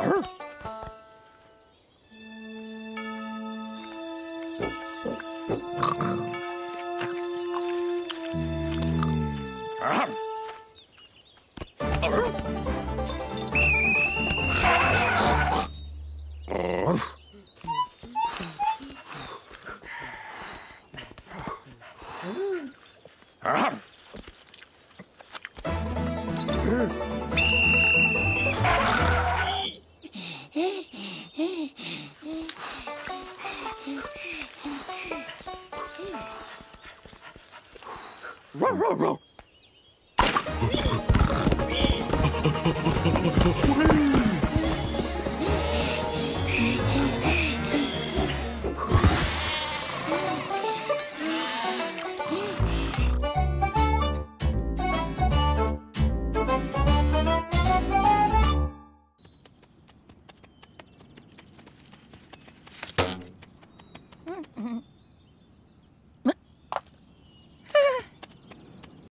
Arr. Arr. Arr. Row, row, row. Mm-hmm.